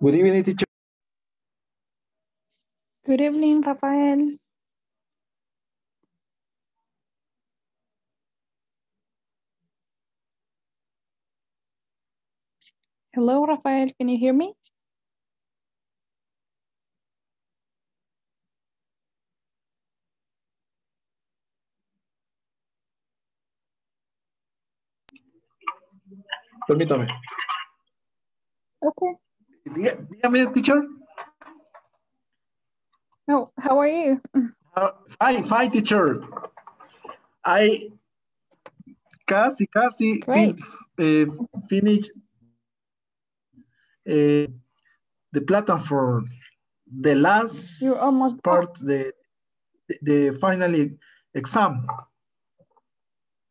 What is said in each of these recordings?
Good evening, teacher. Good evening, Rafael. Hello, Rafael, can you hear me? Permítame. Okay. Dígame, teacher. Oh, how are you? Uh, hi, fine, teacher. I casi, casi fin, uh, finished uh, the platform. The last You're almost part, the, the final exam.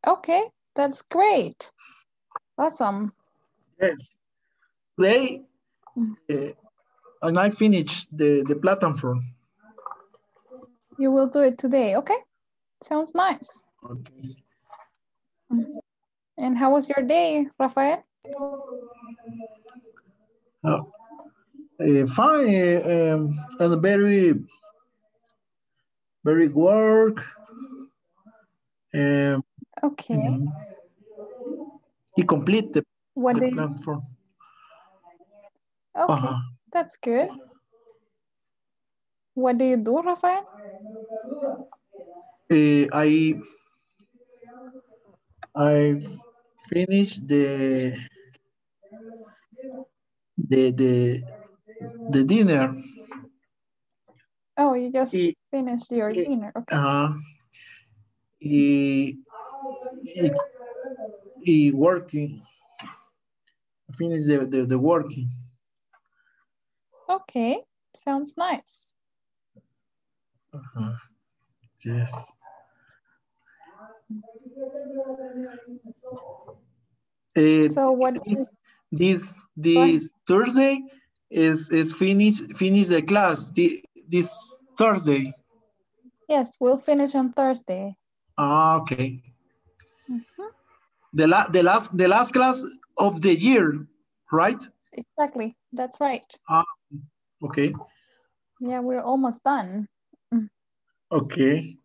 Okay, that's great. Awesome. Yes. Today. Uh, and I finished the, the platform. You will do it today, okay? Sounds nice. Okay. And how was your day, Rafael? Uh, uh, fine, um, and very, very work. Um, Okay. mhm. He complete the, What the did platform. Okay, Uh-huh. that's good. What do you do, Rafael? Uh, I, I finished the, the, the, the dinner. Oh, you just Y- finished your y- dinner. Okay. Uh, y, y, y working. Finish the, the, the working. Okay, sounds nice. Uh-huh. Yes. Uh, So what is this this this Thursday is is finish finish the class the, this Thursday. Yes, we'll finish on Thursday. Ah, okay. Mhm, The la the last the last class of the year, right? Exactly, that's right. Ah, okay. Yeah, we're almost done. Okay.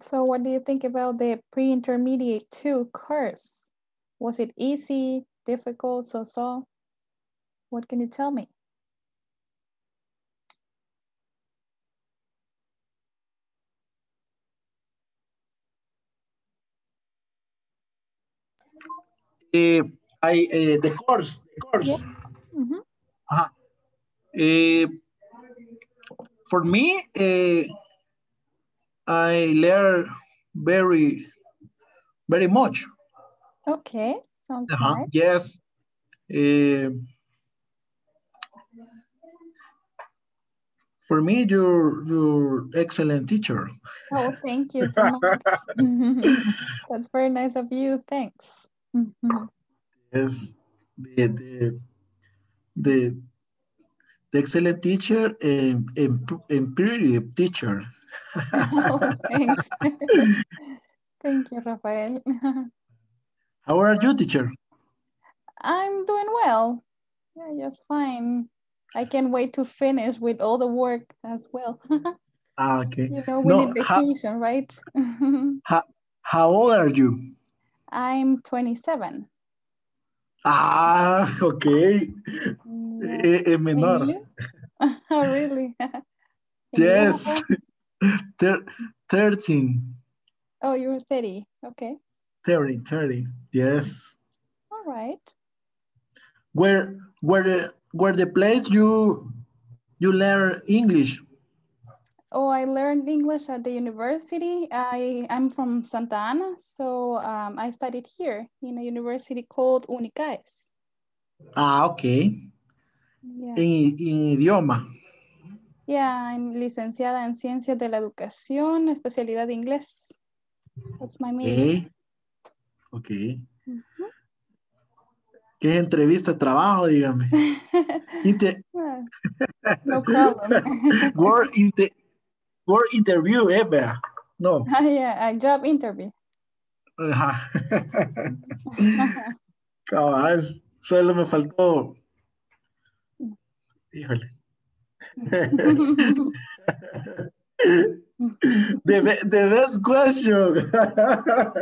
So what do you think about the pre-intermediate two course? Was it easy, difficult, so-so? What can you tell me? Uh, I uh, the course the course. Yeah. Mhm. Uh, for me, uh, I learn very, very much. Okay, sounds Uh-huh. nice. Yes. Uh, for me, you're you're excellent teacher. Oh, thank you so much. That's very nice of you. Thanks. Mhm. Yes. The the the, the excellent teacher and, and, and teacher. Oh, thanks. Thank you, Rafael. How are you, teacher? I'm doing well. Yeah, just fine. I can't wait to finish with all the work as well. Ah, okay. You know, we No, need vacation, right? How how old are you? I'm 27. Ah, okay. Yeah. Eh, menor. Oh, really? Yes. Thir- 13. Oh, you're 30. Okay. 30, 30. Yes. All right. Where where the where the place you you learn English? Oh, I learned English at the university. I, I'm from Santa Ana, so um, I studied here in a university called Unicaes. Ah, okay. Yeah. In, en idioma. Yeah, I'm licenciada en Ciencias de la Educación, especialidad de inglés. That's my major. Okay. Okay. Mhm. ¿Qué es entrevista de trabajo, dígame? Inter no problem. work, inter work interview, eh, vea. No. Ah, yeah, a job interview. Ajá. Cabal, solo me faltó. Híjole. The, the best question.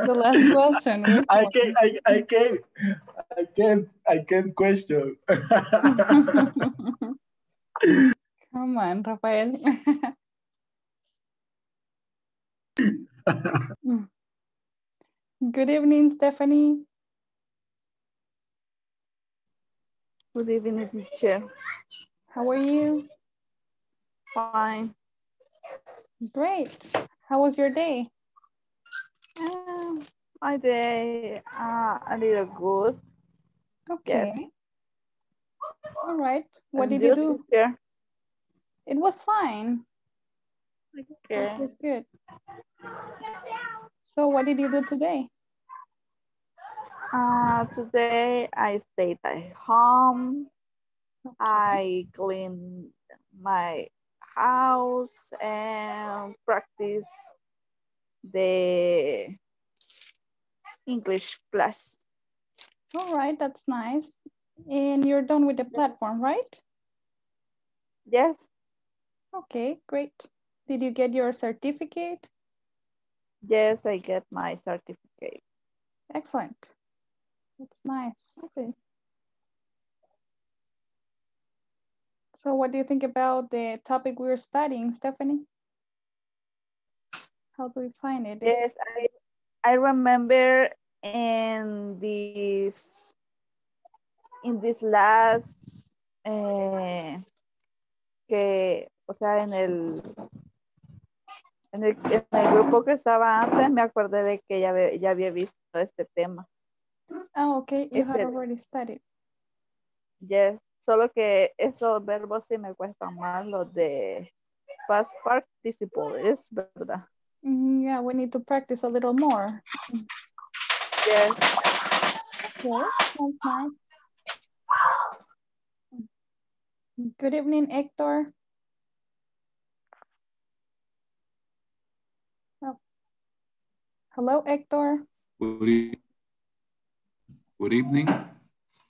The last question. I one? can I, I can't. I can't I can't question. Come on, Rafael. Good evening, Stephanie. Good evening, teacher. How are you? Fine. Great. How was your day? Uh, my day uh, a little good. Okay. All right. What And did you do? teacher? It was fine. This Okay. is good. So what did you do today? Uh, today I stayed at home. I cleaned my house and practice the English class. All right, that's nice. And you're done with the platform, right? Yes, Okay, great. Did you get your certificate? yes, I get my certificate. Excellent. That's nice. Okay. So what do you think about the topic we're studying, Stephanie? How do we find it? Yes, I, I remember in this in this last eh, que, o sea, en el en el, en el grupo que estaba antes, me acordé de que ya, ve- ya había visto este tema. Oh, okay, you el- already studied. Yes, solo que esos verbos sí me cuestan más los de past participle, es verdad. Mm, Yeah, we need to practice a little more. Yes. Okay, sounds nice. Good evening, Hector. Oh. Hello, Hector. Good, e- good evening.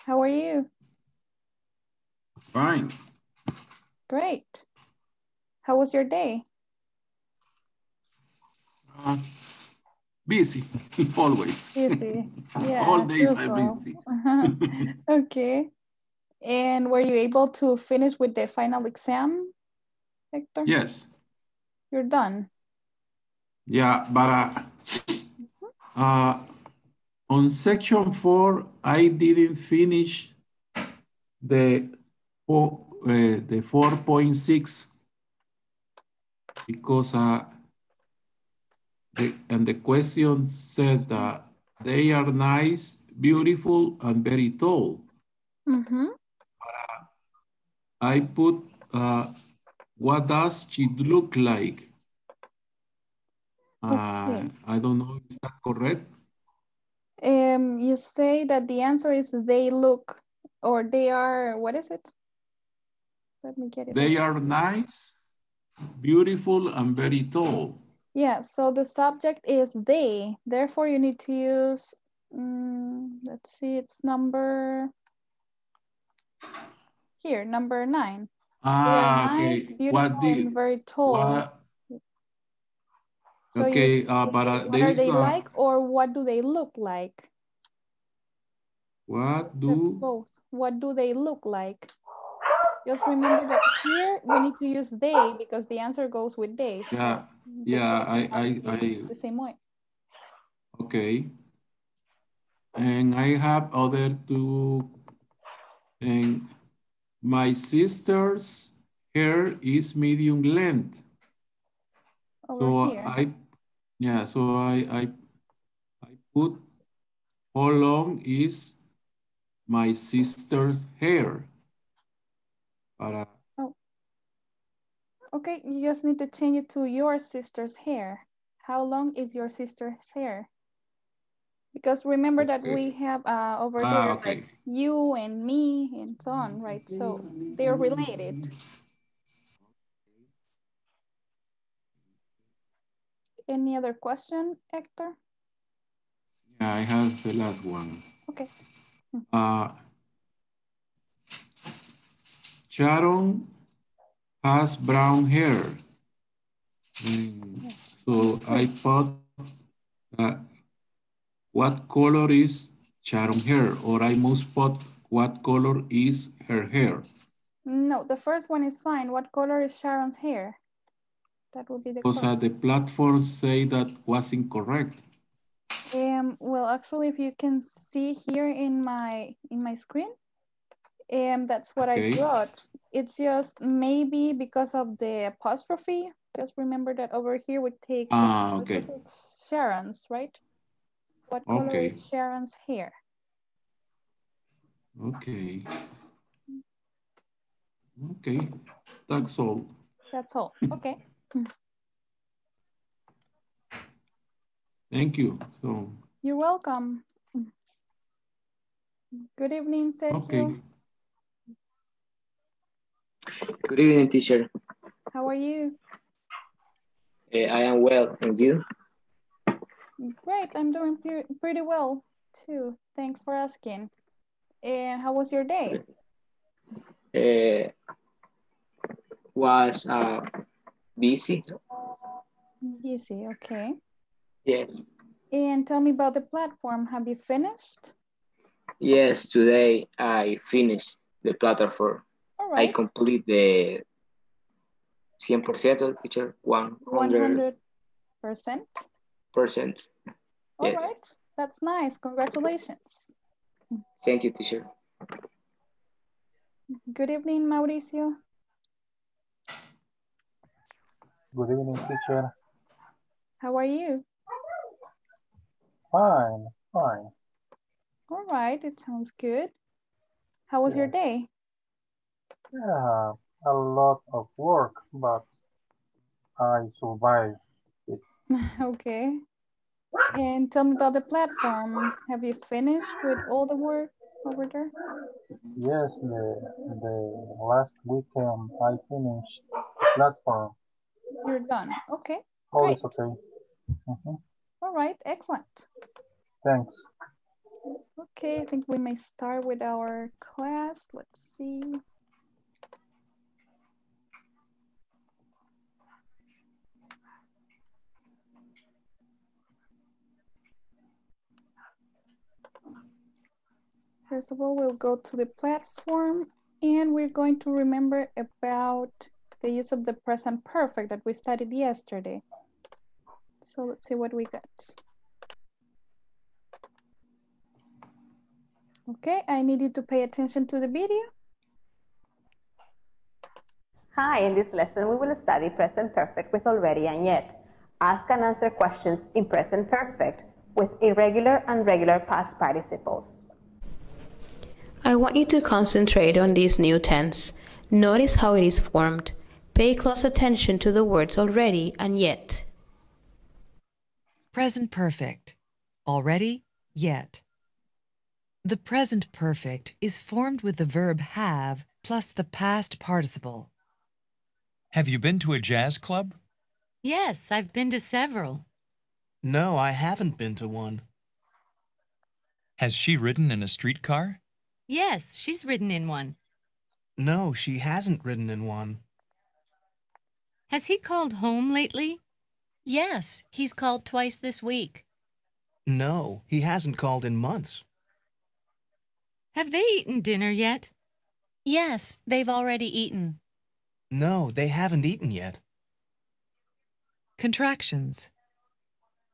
How are you? Fine. Great. How was your day? Uh, busy, always. Busy. Yeah. All days are usual. busy. okay. And were you able to finish with the final exam, Hector? yes. You're done. Yeah, but uh, uh, on section four, I didn't finish the four, uh, the four point six because uh, the, and the question said that they are nice, beautiful, and very tall. Mm-hmm. I put uh, what does she look like? Uh, Okay. I don't know, is that correct? Um, you say that the answer is they look or they are, what is it? Let me get it. They are nice, beautiful, and very tall. Yeah, so the subject is they. Therefore, you need to use, mm, let's see, it's number, here, number nine. Ah, nice, okay. beautiful, What and very tall. what, So you okay, uh, but uh, what are they a, like or what do they look like? what That's do, both. What do they look like? Just remember that here we need to use they because the answer goes with they. yeah, yeah, I, I, has to be I, The same way. okay. And I have other two, and my sister's hair is medium length. Over So here. I, yeah, so I, I, I put how long is my sister's hair? Para, Okay, you just need to change it to your sister's hair. How long is your sister's hair? Because remember that we have uh, over Ah, here okay. like you and me and so on, right? So they're related. Any other question, Hector? Yeah, I have the last one. Okay. Uh, Sharon has brown hair. Mm, so I thought, uh, what color is Sharon's hair? Or I must put what color is her hair? No, the first one is fine. What color is Sharon's hair? That would be the Because uh, the platform say that was incorrect. Um, well, actually, if you can see here in my in my screen, um, that's what I Okay. got. It's just maybe because of the apostrophe. Just remember that over here we take Ah, okay. Sharon's, right? What color Okay. is Sharon's hair? Okay. Okay, that's all. That's all. Okay. Thank you. So, You're welcome. Good evening, Sergio. okay. Good evening, teacher. How are you? Uh, I am well, and you? Great. I'm doing pre- pretty well too. Thanks for asking. And how was your day? Uh, was uh, busy? Easy. Okay. Yes. And tell me about the platform. Have you finished? Yes, today I finished the platform. All I complete the 100%, teacher, 100%. 100%. All Yes. right. That's nice. Congratulations. Thank you, teacher. Good evening, Mauricio. Good evening, teacher. How are you? Fine, fine. All right. It sounds good. How was your day? Yeah, a lot of work, but I survived. It. okay. And tell me about the platform. Have you finished with all the work over there? Yes, the the last weekend I finished the platform. You're done. Okay. Oh, it's okay. Mhm, All right. Excellent. Thanks. Okay. I think we may start with our class. Let's see. First of all, we'll go to the platform and we're going to remember about the use of the present perfect that we studied yesterday. So let's see what we got. Okay, I need you to pay attention to the video. Hi, in this lesson we will study present perfect with already and yet. Ask and answer questions in present perfect with irregular and regular past participles. I want you to concentrate on this new tense. Notice how it is formed. Pay close attention to the words already and yet. Present perfect. Already, yet. The present perfect is formed with the verb have plus the past participle. Have you been to a jazz club? Yes, I've been to several. No, I haven't been to one. Has she ridden in a streetcar? Yes, she's ridden in one. No, she hasn't ridden in one. Has he called home lately? Yes, he's called twice this week. No, he hasn't called in months. Have they eaten dinner yet? Yes, they've already eaten. No, they haven't eaten yet. Contractions.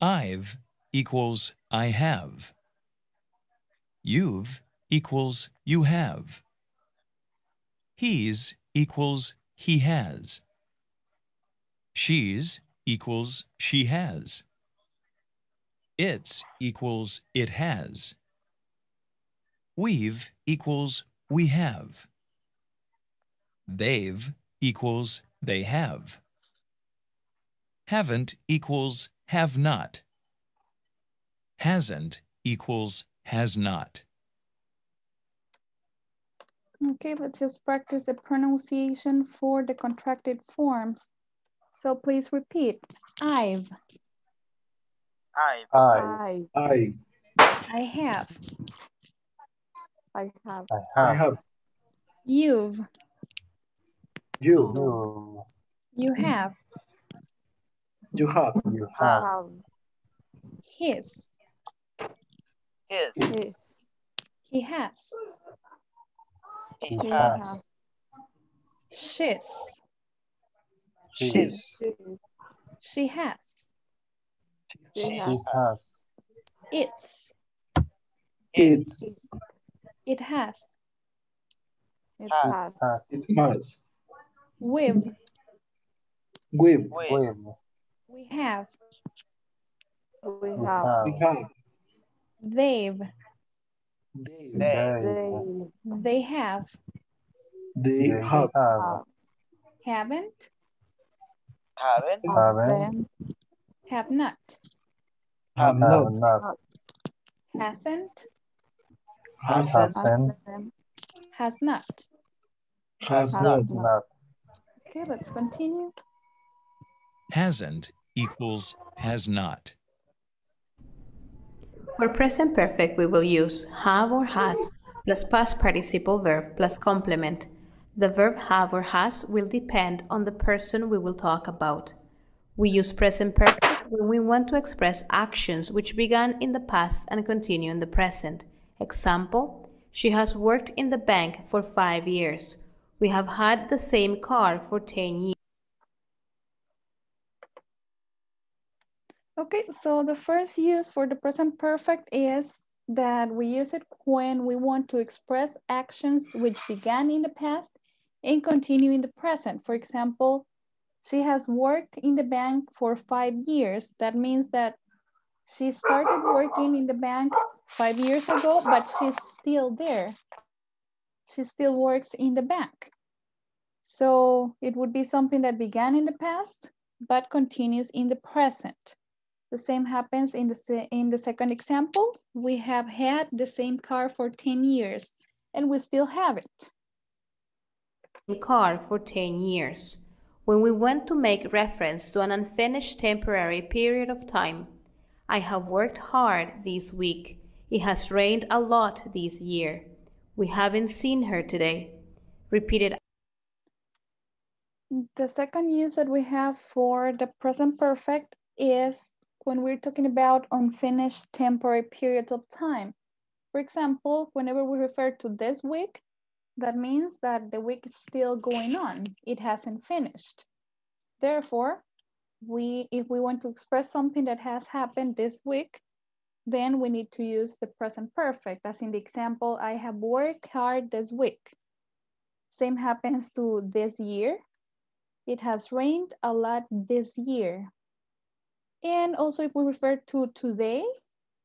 I've equals I have. You've equals you have. He's equals he has. She's equals she has. It's equals it has. We've equals we have. They've equals they have. Haven't equals have not. Hasn't equals has not. Okay, let's just practice the pronunciation for the contracted forms. So please repeat. I've. I. I. I. I have. I have. I I have. have. You've. You. You. You have. You have. You have. Have. His. His. His. He has. He He has. has. She's. She. His. She. She has. She She has. has. It's. It's. It has. It Has. has. Has. It has. We've. With. With. We have. We We have. have. We have. They've. They. They. They They have. They They have. have. Haven't. Haven't. haven't. Have not. Have Have not. not. Hasn't. Has Hasn't. Hasn't. Has not. Has Has not. Has not. Okay, let's continue. Hasn't equals has not. For present perfect, we will use have or has plus past participle verb plus complement. The verb have or has will depend on the person we will talk about. We use present perfect when we want to express actions which began in the past and continue in the present. Example, she has worked in the bank for five years. We have had the same car for 10 years. Okay, so the first use for the present perfect is that we use it when we want to express actions which began in the past and continue in the present. For example, she has worked in the bank for five years. That means that she started working in the bank five years ago, but she's still there. She still works in the bank. So it would be something that began in the past, but continues in the present. The same happens in the, in the second example. We have had the same car for 10 years and we still have it. car for 10 years. When we want to make reference to an unfinished temporary period of time, I have worked hard this week. It has rained a lot this year. We haven't seen her today. Repeated The second use that we have for the present perfect is when we're talking about unfinished temporary periods of time. For example, whenever we refer to this week, that means that the week is still going on. It hasn't finished. Therefore, we if we want to express something that has happened this week, then we need to use the present perfect. As in the example, I have worked hard this week. Same happens to this year. It has rained a lot this year. And also if we refer to today,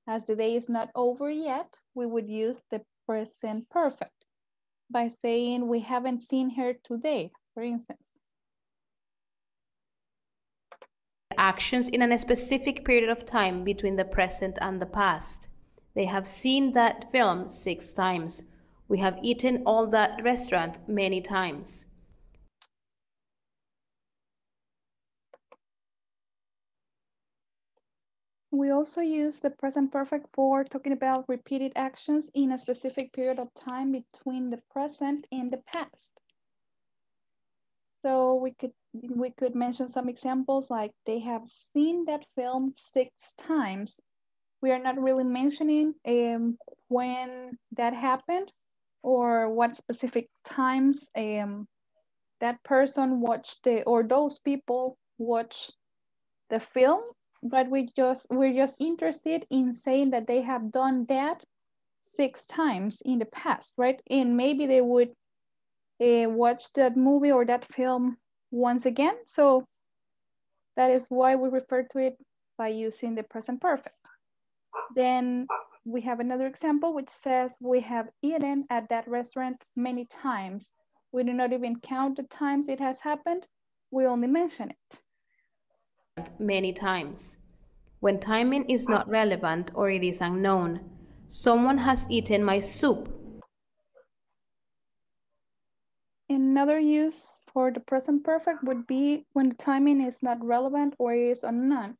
as the day is not over yet, we would use the present perfect by saying we haven't seen her today, for instance. actions in a specific period of time between the present and the past. They have seen that film six times. We have eaten all that restaurant many times. We also use the present perfect for talking about repeated actions in a specific period of time between the present and the past. So we could we could mention some examples like they have seen that film six times. We are not really mentioning um, when that happened or what specific times um, that person watched the or those people watched the film but we just we're just interested in saying that they have done that six times in the past right? And maybe they would uh, watch that movie or that film once again. So that is why we refer to it by using the present perfect. Then we have another example which says we have eaten at that restaurant many times. We do not even count the times it has happened. We only mention it many times. When timing is not relevant or it is unknown, Someone has eaten my soup. Another use for the present perfect would be when the timing is not relevant or is unknown.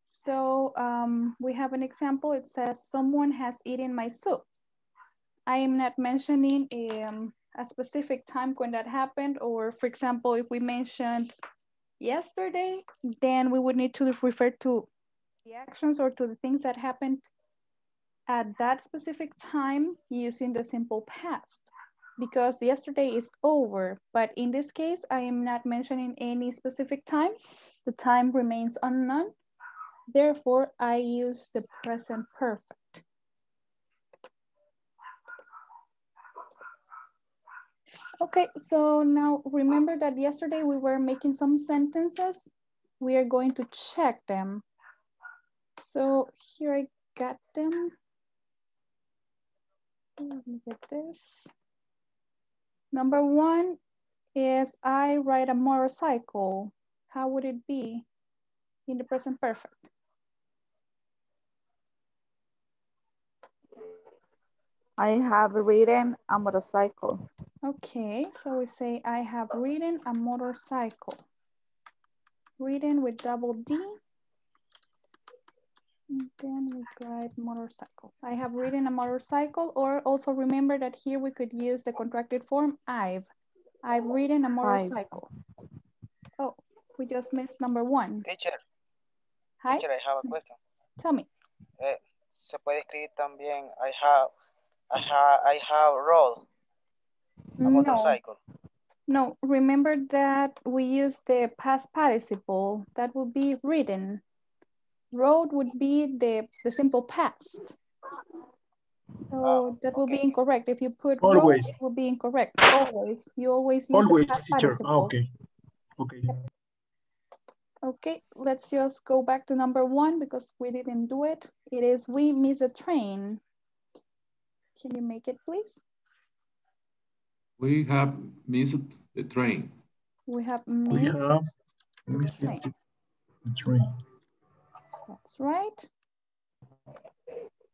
So um, we have an example. It says, someone has eaten my soup. I am not mentioning um, a specific time when that happened, or for example, if we mentioned yesterday, then we would need to refer to the actions or to the things that happened at that specific time using the simple past because yesterday is over. But in this case, I am not mentioning any specific time. The time remains unknown. Therefore, I use the present perfect. Okay, so now remember that yesterday we were making some sentences. We are going to check them. So here I got them. Let me get this. Number one is I ride a motorcycle. How would it be in the present perfect? I have ridden a motorcycle. Okay, so we say I have ridden a motorcycle. Ridden with double D. And then we write motorcycle. I have ridden a motorcycle or also remember that here we could use the contracted form I've. I've ridden a motorcycle. Oh, we just missed number one. Teacher. Hi. Teacher, I have a question. Tell me. Eh, se puede escribir también I have I have I have rode a No. motorcycle. No, remember that we use the past participle. That would be ridden. Rode would be the, the simple past. So that will be incorrect. If you put rode, Always. it will be incorrect. Always. You always use Always, the past teacher. participle. Ah, okay. Okay. Okay, let's just go back to number one because we didn't do it. It is we miss a train. Can you make it, please? We have missed the train. We have We missed the train. the train. That's right.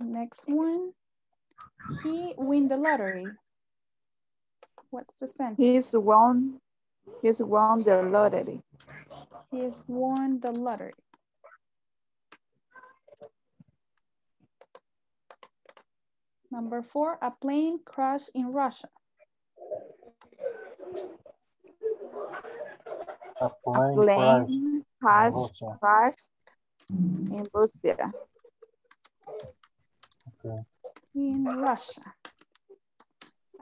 Next one. He win the lottery. What's the sentence? He's won, he's won the lottery. He's won the lottery. Number four, a plane crash in Russia. A A plane crash plane has Russia. crashed in Russia. Okay. In Russia.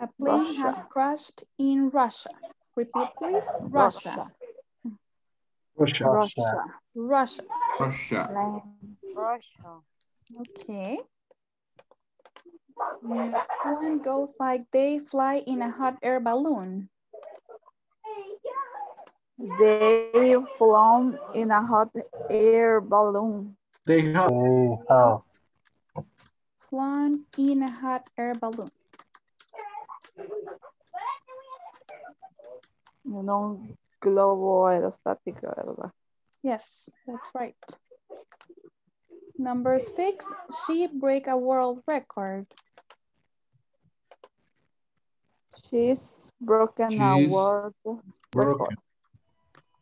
A plane has crashed in Russia. Repeat, please. Russia. Russia. Russia. Russia. Russia. Plane. Russia. Okay. Next one goes like they fly in a hot air balloon. They flown in a hot air balloon. They have. They have Flown in a hot air balloon. En un globo aerostático, ¿verdad? Yes, that's right. Number six, she break a world record. She's broken She's a world broken.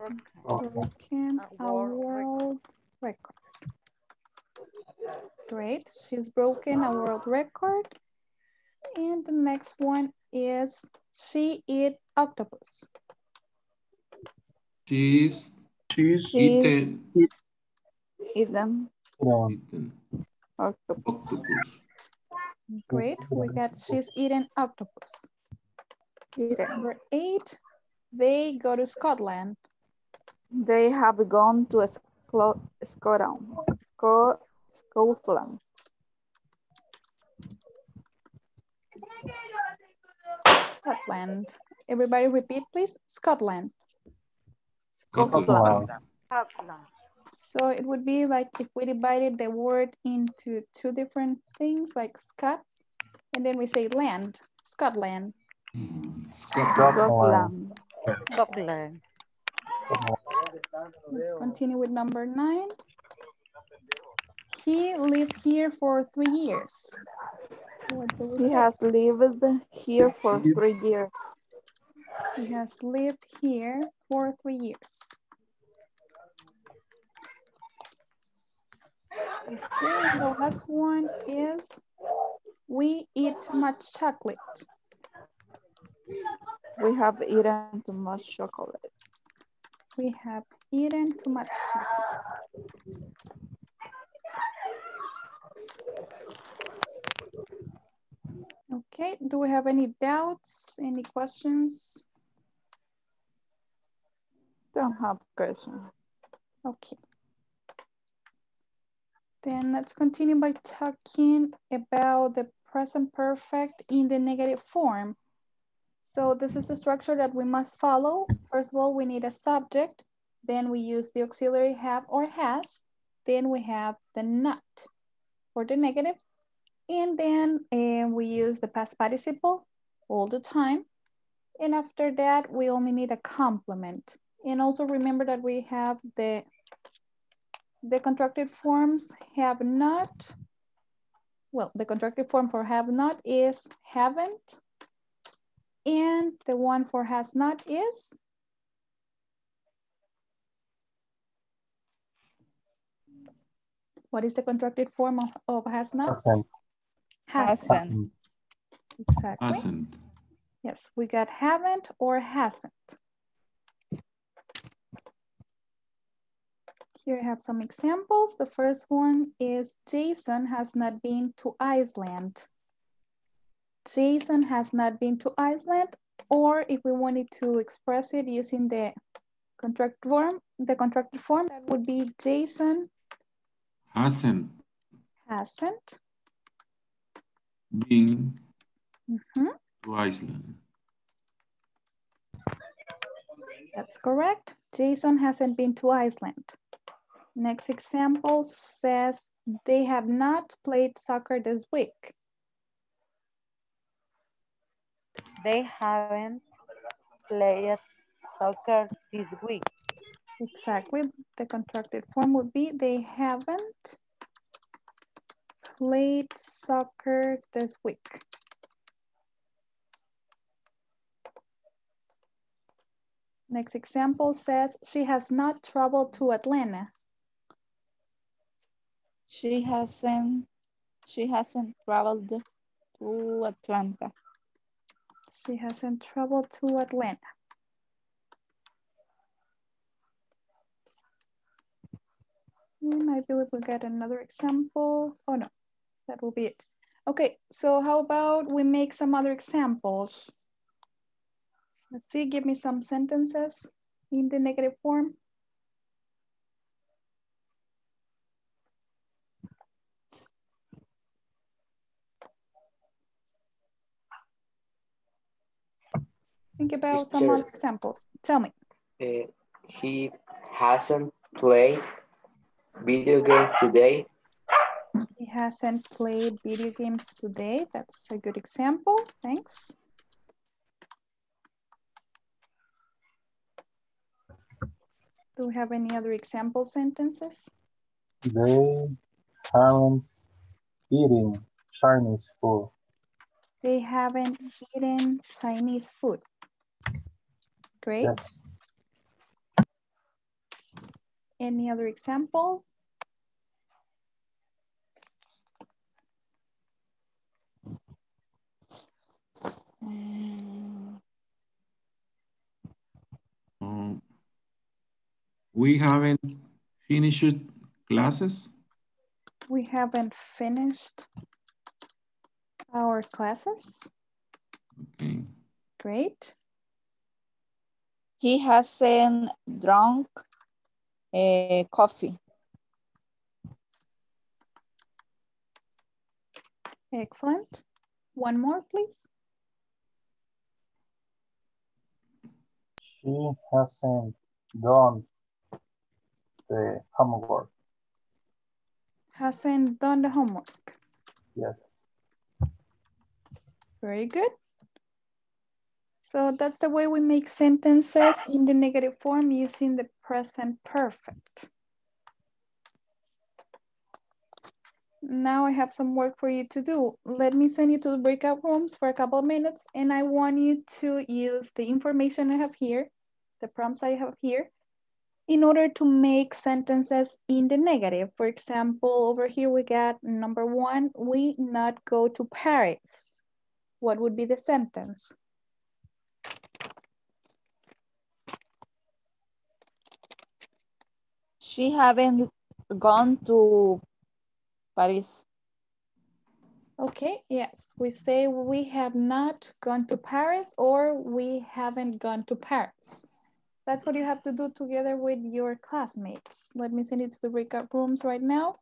Oh. Broken a world record. Great, she's broken a world record. And the next one is she eat octopus. She's She's eaten, eat them. eaten octopus. octopus. Great, we got she's eaten octopus. Eaten. Number eight, they go to Scotland. They have gone to Scotland. Scotland. Scotland. Scotland. Everybody repeat, please. Scotland. Scotland. So it would be like if we divided the word into two different things, like Scot, and then we say land, Scotland. Scotland. Scotland. Scotland. Let's continue with number nine. he lived here for three years? What do we He say? has lived here for three years. He has lived here for three years. Okay, the last one is we eat too much chocolate. We have eaten too much chocolate. We have eaten too much. Okay, do we have any doubts, any questions? Don't have questions. Okay. Then let's continue by talking about the present perfect in the negative form. So this is the structure that we must follow. First of all, we need a subject. Then we use the auxiliary have or has. Then we have the not for the negative. And then uh, we use the past participle all the time. And after that, we only need a complement. And also remember that we have the, the contracted forms have not, well, the contracted form for have not is haven't. And the one for has not is What is the contracted form of, of has not? Hasn't. Hasn't. Hasn't. Exactly. Hasn't. Yes, we got haven't or hasn't. Here I have some examples. The first one is Jason has not been to Iceland. Jason has not been to Iceland, or if we wanted to express it using the contract form, the contracted form, that would be Jason Hasn't hasn't. been Mhm, to Iceland. That's correct. Jason hasn't been to Iceland. Next example says they have not played soccer this week. They haven't played soccer this week. Exactly. The contracted form would be they haven't played soccer this week. Next example says she has not traveled to Atlanta. She hasn't she hasn't traveled to Atlanta. She hasn't traveled to Atlanta. And I believe we got another example. Oh no, that will be it. Okay, so how about we make some other examples? Let's see, give me some sentences in the negative form. Think about some other examples. Tell me. Uh, he hasn't played video games today. He hasn't played video games today. That's a good example. Thanks. Do we have any other example sentences? They haven't eaten Chinese food. They haven't eaten Chinese food. Great. Yes. Any other example? Um, we haven't finished classes. We haven't finished our classes. Okay. Great. He hasn't drunk uh, coffee. Excellent. One more, please. She hasn't done the homework. Hasn't done the homework. Yes. Very good. So that's the way we make sentences in the negative form using the present perfect. now I have some work for you to do. Let me send you to the breakout rooms for a couple of minutes and I want you to use the information I have here, the prompts I have here, in order to make sentences in the negative. For example, over here we got number one, we not go to Paris. What would be the sentence? She haven't gone to Paris. Okay, yes, we say we have not gone to Paris or we haven't gone to Paris. That's what you have to do together with your classmates. Let me send it to the breakout rooms right now.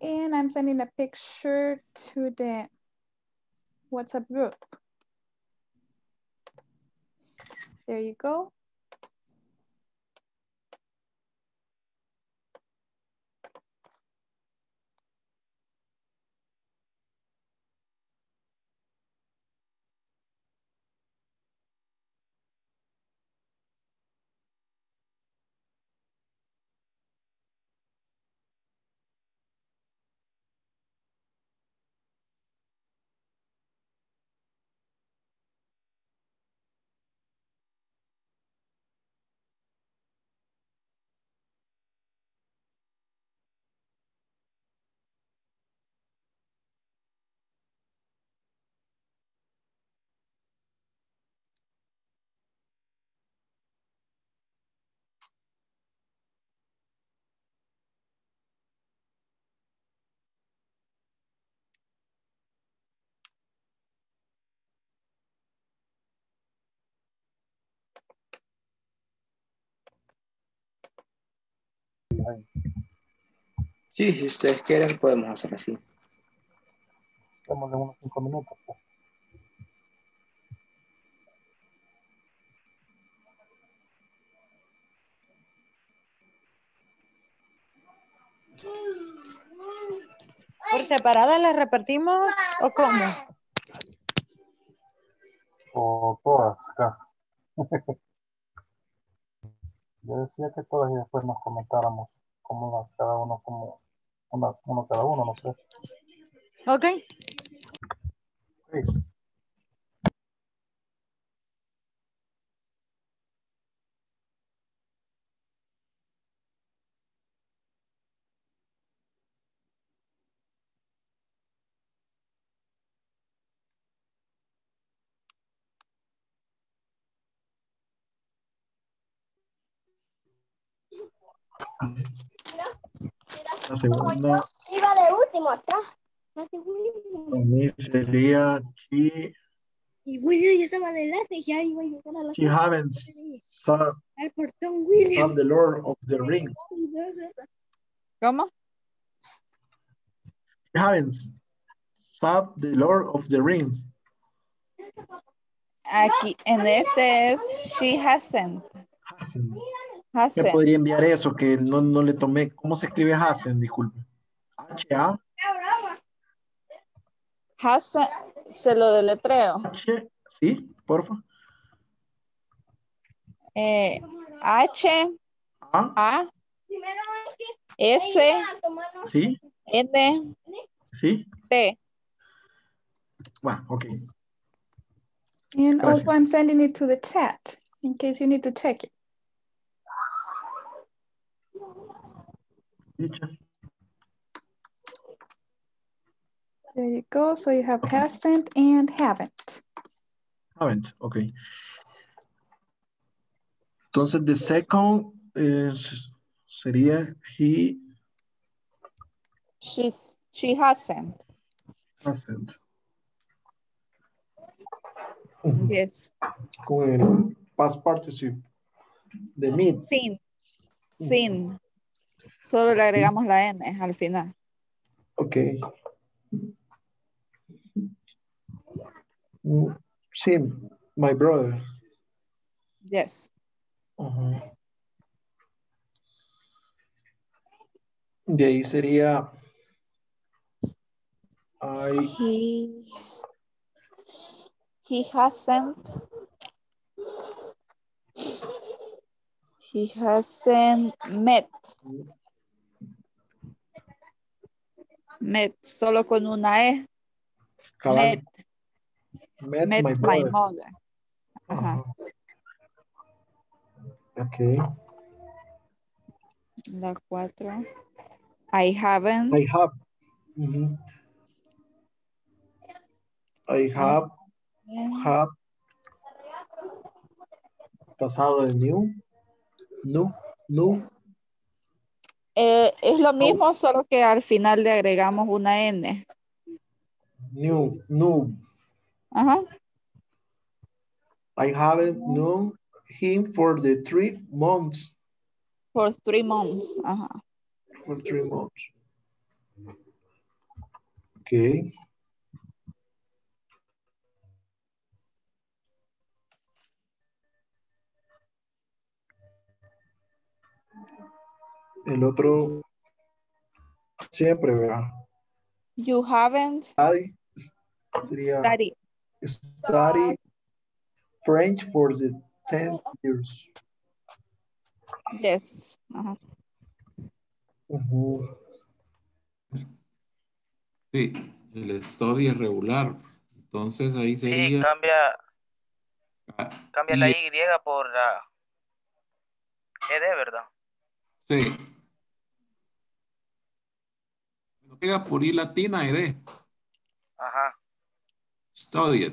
And I'm sending a picture to the WhatsApp group. There you go. Sí, si ustedes quieren, podemos hacer así. Démosle unos cinco minutos. pues. ¿Por separada las repartimos o cómo? O todas acá. Yo decía que todas y después nos comentáramos cómo va cada uno, como uno cada uno, no sé. Ok. Sí. La segunda Iba de último atrás. para mí sería she, Y William ya estaba adelante y ya iba a llegar a la she haven't saw, al portón William. saw the Lord of the Rings. ¿Cómo? She haven't saw the Lord of the Rings. Aquí, en este es she hasn't. Hasn't. ¿Me Hasn't. podría enviar eso? Que no, no le tomé. ¿Cómo se escribe hasn't? Disculpe. H-A. Hasn't. Se lo deletreo. H. Sí, porfa. Eh, H, A. A, S, Sí, N, sí. T. Va, ok. And Gracias. also I'm sending it to the chat in case you need to check it. There you go. So you have hasn't and haven't. Haven't, ok. Entonces, the second is, sería he She's, she hasn't. hasn't. Yes. Con el past participle. The meet. Sin. Sin. Solo le agregamos la N al final. Ok. Mm, Sí, my brother. Yes. Ujú. De ahí sería I, He, he hasn't. He hasn't met. Met, solo con una E. Met, Met, met my mother. Ajá. Okay. La cuatro. I haven't. I have. I have. Have. Pasado de new. No. No. Eh, es lo mismo, solo que al final le agregamos una N. New. No. Ajá. I haven't known him for the three months. For three months. Ajá. For three months. Okay. El otro siempre, ¿verdad? You haven't Study sería studied. study French for the 10 years. Yes. Ajá. Ujú. Sí, el study es regular. Entonces ahí Sí, sería... cambia, ah, cambia y- la Y por la ED, ¿verdad? Sí. Llega por I latina y D. Ajá. Studied.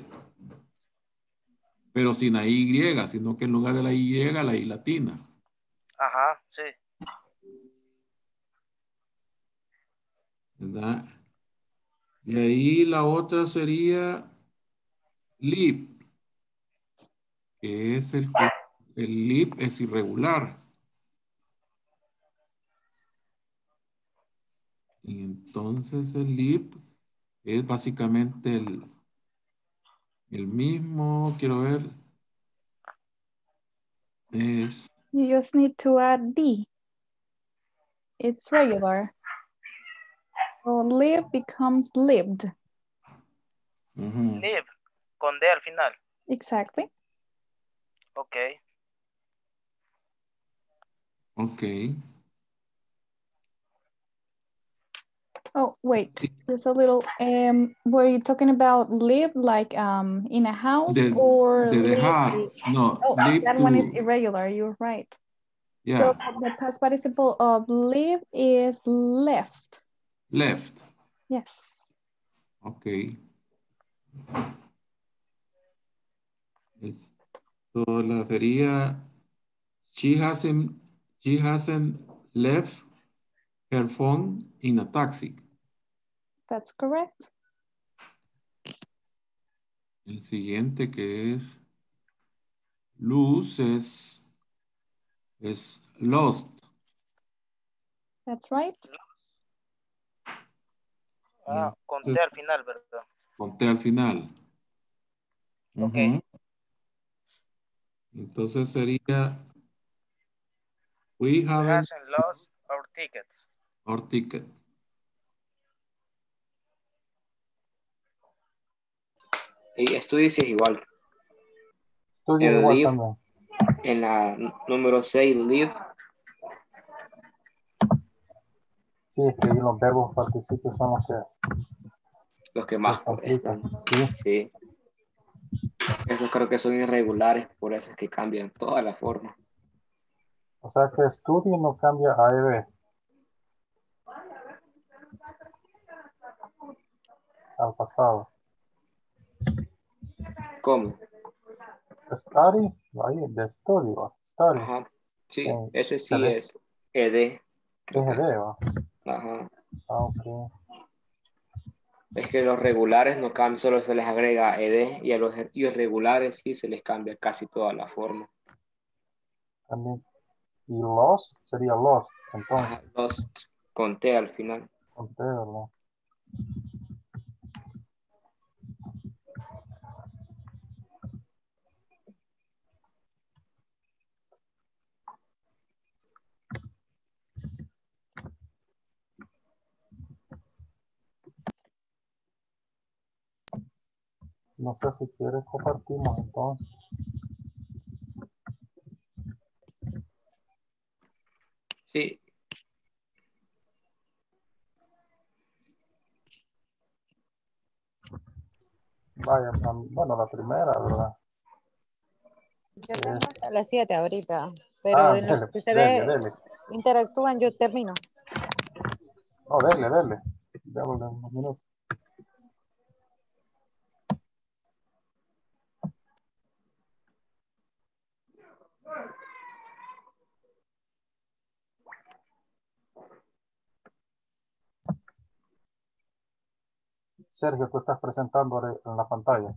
Pero sin la Y, sino que en lugar de la Y, la I latina. Ajá, sí. ¿Verdad? De ahí la otra sería live. Que es el, el live es irregular. Y entonces el live es básicamente el, el mismo, quiero ver, es You just need to add D. It's regular. So live becomes lived. Live, con D al final. Exactly. Ok. ok. Oh, wait, there's a little, um, were you talking about live like um in a house or live dejar, no, Oh, live that one is irregular, you're right. yeah, So the past participle of live is left. left. Yes. Ok. Esto la sería she hasn't she hasn't left her phone in a taxi. That's correct. El siguiente que es lose es, es lost. That's right. Ah, con T al final, ¿verdad? Conté al final. Ok. Ujú. Entonces sería we We haven't lost our tickets. Our ticket. Y esto dice igual. Estudio El igual live, también. en la número 6, live, Sí, es que los verbos participios son los que los que más cuestan. Sí, Sí. Esos creo que son irregulares, por eso es que cambian toda la forma. o sea que estudio no cambia a EB. Al pasado. ¿Cómo? Study, ahí, de estudio. Study. Ajá. Sí, Eh, ese sí es ED. Es EB, ¿va? Ajá. Ah, ok. Es que los regulares no cambian, solo se les agrega ED y a los irregulares sí se les cambia casi toda la forma. También. Y lost sería lost. Entonces, Ajá, Lost con T al final. con T, ¿verdad? No sé si quieres compartimos entonces. Sí. Vaya, bueno, la primera, ¿verdad? Yo tengo este. hasta las 7 ahorita, pero ah, en dele, que ustedes interactúan, yo termino. Oh, dele, dele. Démosle unos minutos. Sergio, tú estás presentando ahora en la pantalla.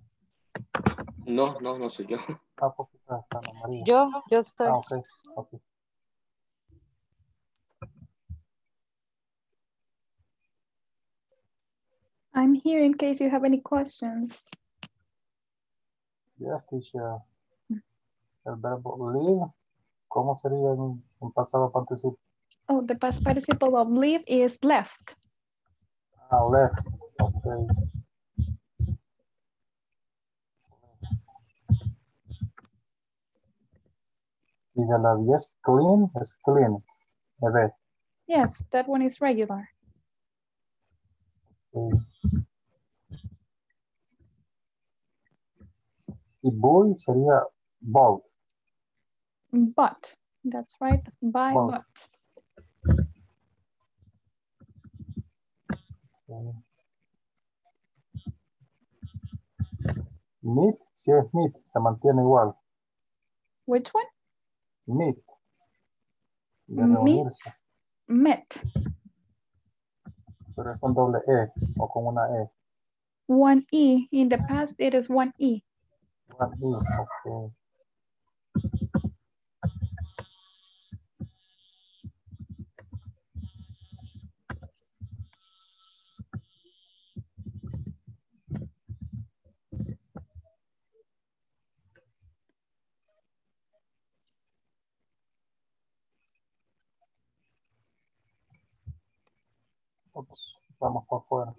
No, no, no soy yo. Ah, pues quizás Ana María. Yo, yo estoy. Ah, ok, ok. I'm here in case you have any questions. Yes, teacher. El verbo live, ¿cómo sería en, en pasado participio? Oh, the past participle of live is left. Ah, left. Ok. Y de la 10 clean es clean. Bebé. Yes, that one is regular. Ok. Y bull sería bald. But, that's right, by Wow. but. Ok. Meat, si es meat, se mantiene igual. Which one? Meat. De reunirse. Met. Pero es con doble E o con una E. One E. In the past, it is one E. One E, ok. nosotros estamos por fuera.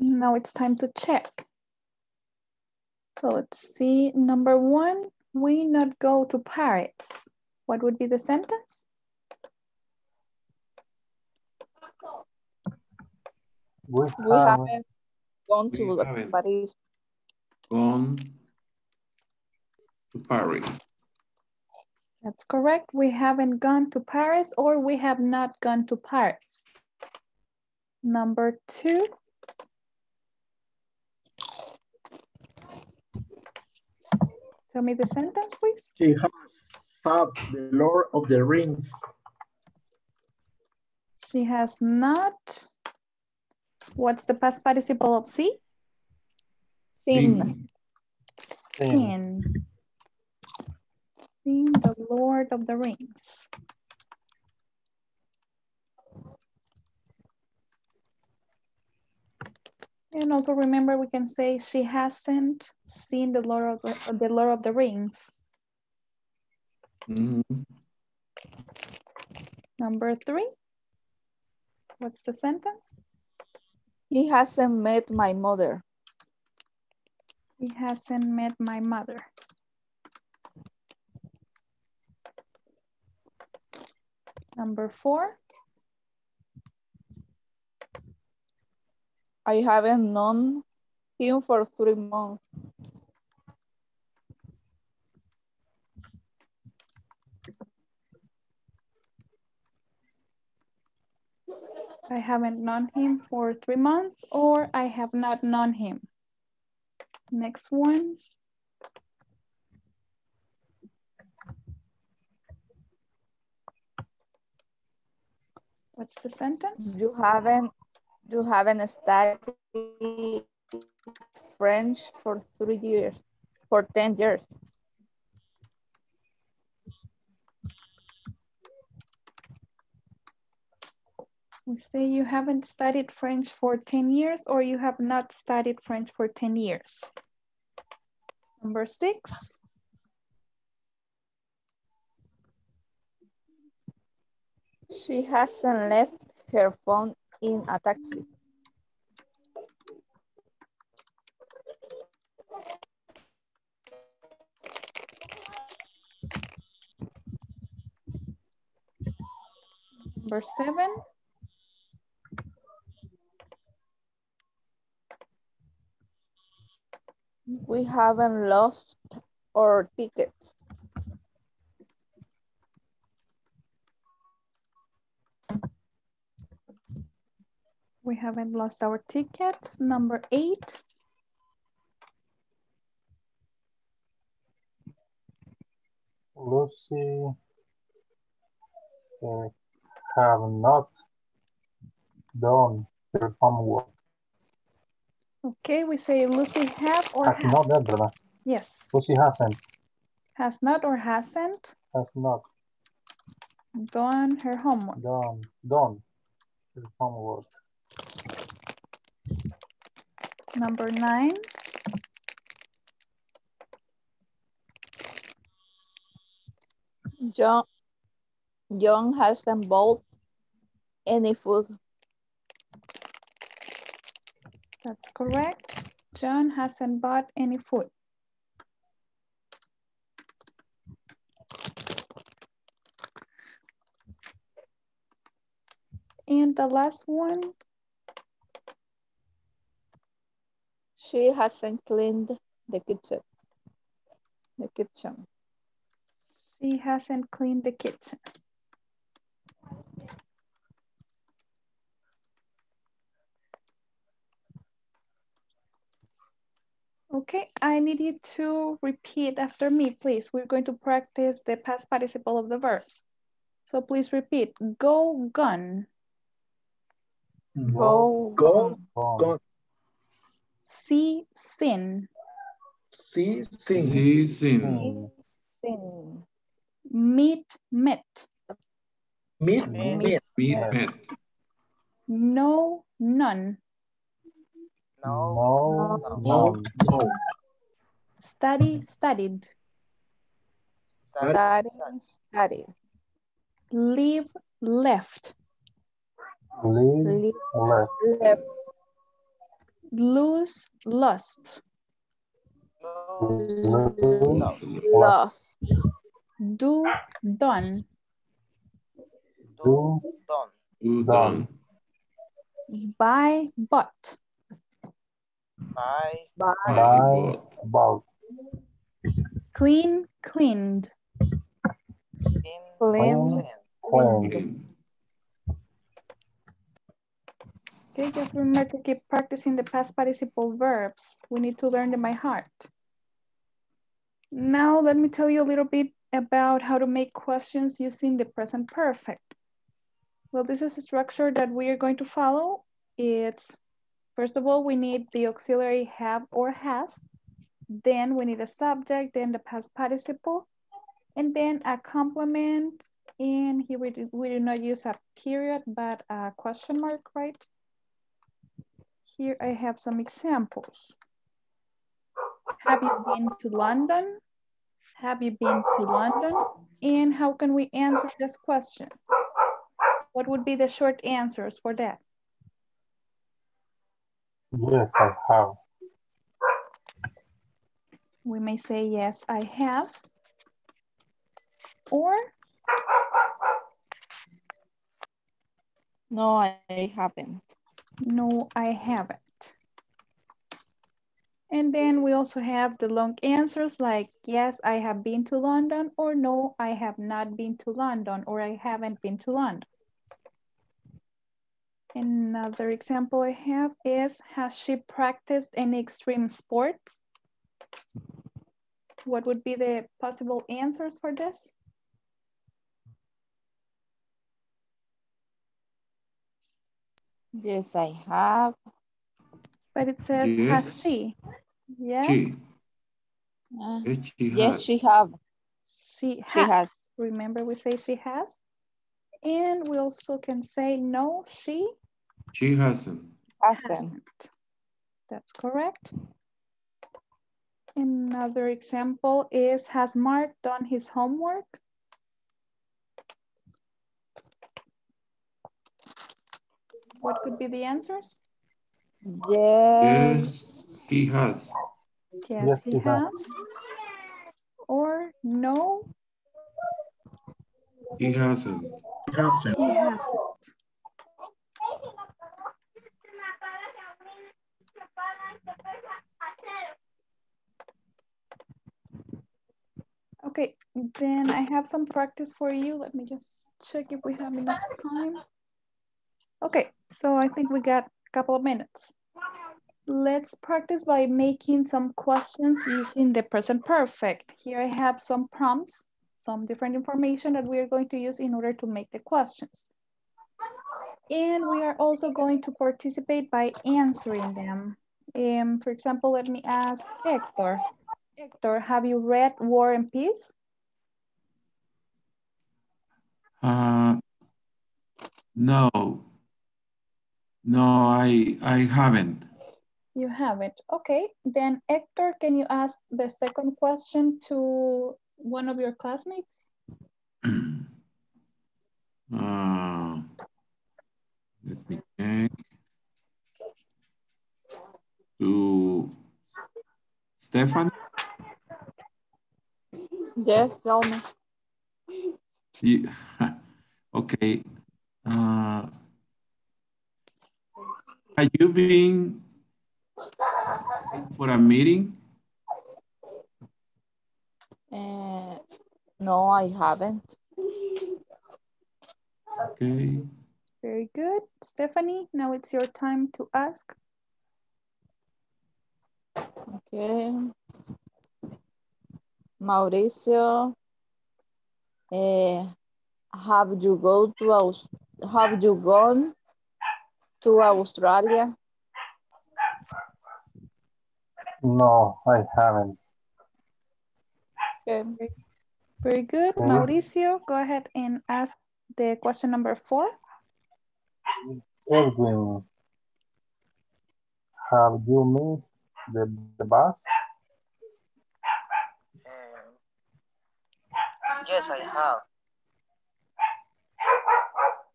Now it's time to check. So let's see. Number one, we not go to Paris. What would be the sentence? We We have haven't gone to haven't. Paris. Gone to Paris. That's correct. We haven't gone to Paris or we have not gone to Paris. Number two. Tell me the sentence, please. She has sought the Lord of the Rings. She has not. What's the past participle of see? Sin. Sin. Seen the Lord of the Rings. And also remember we can say she hasn't seen the Lord of the, the Lord of the Rings. Mhm. Number three. What's the sentence? He hasn't met my mother. He hasn't met my mother. Number four. I haven't known him for three months. I haven't known him for three months or I have not known him. Next one. What's the sentence? You haven't you haven't studied French for three years, for 10 years. We say you haven't studied French for 10 years or you have not studied French for 10 years. Number six. She hasn't left her phone in a taxi. Number seven. We haven't lost our ticket. We haven't lost our tickets. Number eight. Lucy uh, have not done her homework. Okay, we say Lucy have or Has has. not done, ¿verdad? Yes. Lucy hasn't, Has not or hasn't has not done her homework. done, done her homework. Number nine. John, John hasn't bought any food. That's correct. John hasn't bought any food. And the last one, She hasn't cleaned the kitchen. The kitchen. she hasn't cleaned the kitchen. Okay, I need you to repeat after me, please. We're going to practice the past participle of the verbs. So please repeat, go, gone. Go, Go, Gone. go, See, sin. see, sing. Sí, sin. Sing. Meet, met. Meet, Meet. meet. Meet, met. No, none. No. No, No, no. Study, studied. Study. Study, study. Leave, left. Leave, Leave, left. left. Lose, lost. Lose. Lose, Lost. Do, done. do, Done. Do, Done. done. Buy, bought. Buy. Buy, Buy, buy, bought. bought. Clean, cleaned. Clean. cleaned. Clean. Clean. Okay, just remember to keep practicing the past participle verbs. We need to learn them by heart. Now, let me tell you a little bit about how to make questions using the present perfect. Well, this is a structure that we are going to follow. It's, first of all, we need the auxiliary have or has. Then we need a subject, then the past participle, and then a complement. And here we do, we do not use a period, but a question mark, right? Here I have some examples. Have you been to London? Have you been to London? And how can we answer this question? What would be the short answers for that? Yes, I have. We may say, yes, I have. Or, no, I haven't. No, I haven't. And then we also have the long answers like, yes, I have been to London, or no, I have not been to London, or I haven't been to London. Another example I have is, has she practiced any extreme sports? What would be the possible answers for this? Yes, I have. But it says has Yes. she. Yes. She. Uh, Yes, she yes, has. she have. She She has. has. Remember we say she has. And we also can say no, she She hasn't. Hasn't. hasn't. That's correct. Another example is, has Mark done his homework? What could be the answers? Yes. Yes, he has. Yes, Yes, he he has. has. Or no, He hasn't. He Hasn't. he hasn't. Okay, then I have some practice for you. Let me just check if we have enough time. Okay, so I think we got a couple of minutes. Let's practice by making some questions using the present perfect. Here I have some prompts, some different information that we are going to use in order to make the questions. And we are also going to participate by answering them. Um, for example, let me ask Hector. Hector, have you read War and Peace? Uh, no. No, I I haven't. You haven't. Okay, then Hector, can you ask the second question to one of your classmates? Uh, let me check. To Stefan, Yes, tell me. you, okay. Uh, are you being for a meeting? Uh, no, I haven't. Okay. Very good. Stephanie, now it's your time to ask. Okay. Mauricio, eh, have you go to have you gone to Australia? No, I haven't. Okay. Very good. Okay. Mauricio, go ahead and ask the question number four. Edwin, have you missed the, the bus? Um, yes, I have.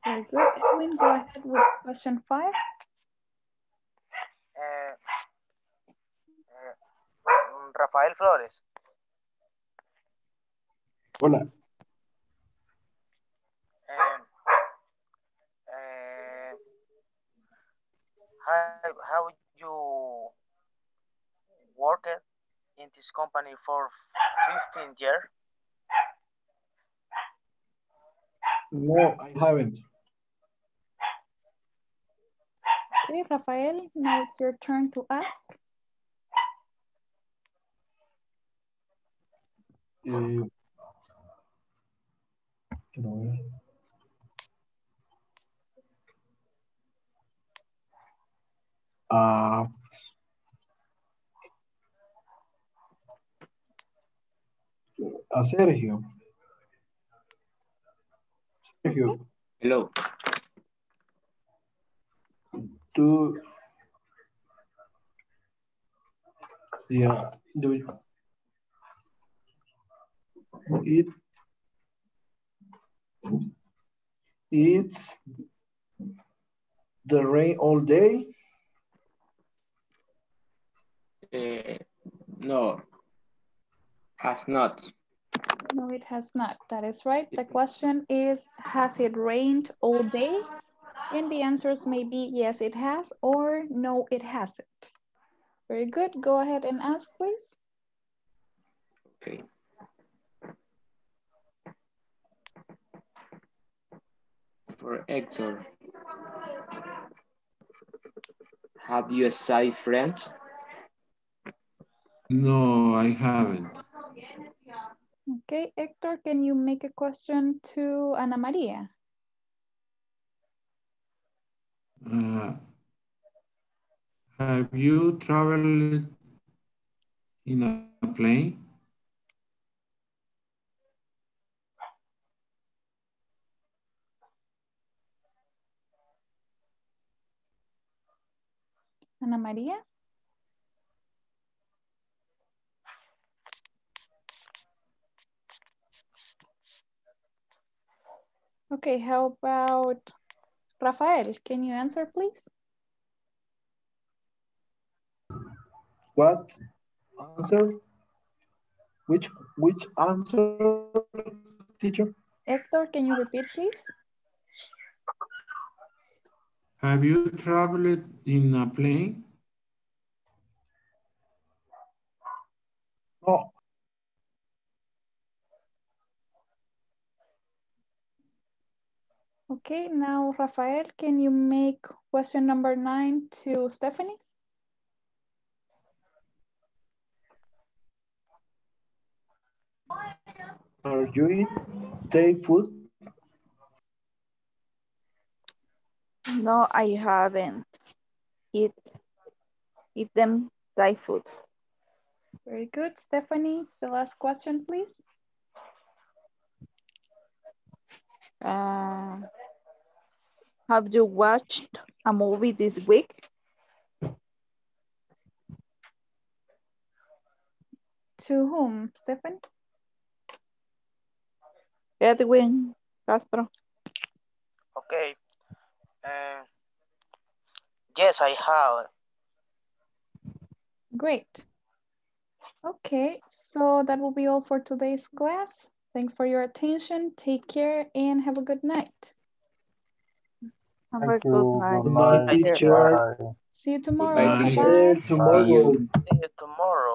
Very good. Edwin, go ahead with question five. Uh, uh, Rafael Flores. Hola. Um, uh, how, how you worked in this company for 15 years? No, I haven't. Okay, Rafael, now it's your turn to ask. Eh, quiero ver. Ah, a Sergio. Sergio, Hello. Tú. Yeah, do it. It's the rain all day. Eh, no. Has not. No, it has not. That is right. The question is, has it rained all day? And the answers may be yes, it has, or no, it hasn't. Very good. Go ahead and ask, please. Okay. For Hector. Have you a side friend? No, I haven't. Okay, Hector, can you make a question to Ana Maria? Uh, have you traveled in a plane? Ana María. Okay, how about Rafael? Can you answer, please? What answer? Which which answer, teacher? Hector, can you repeat, please? Have you traveled in a plane? No. Okay, now Rafael, can you make question number nine to Stephanie? Are you eat Thai food? No, I haven't eat eat them Thai food. Very good. Stephanie, the last question, please. Uh, have you watched a movie this week? To whom, Stephanie? Edwin Castro. Okay. Uh, yes, I have. Great. Okay, so that will be all for today's class. Thanks for your attention. Take care and have a good night. Have a Thank good you. night. Good Bye, night. teacher. Bye. See you tomorrow. Bye, Bye. teacher. Tomorrow. See you tomorrow.